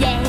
yeah.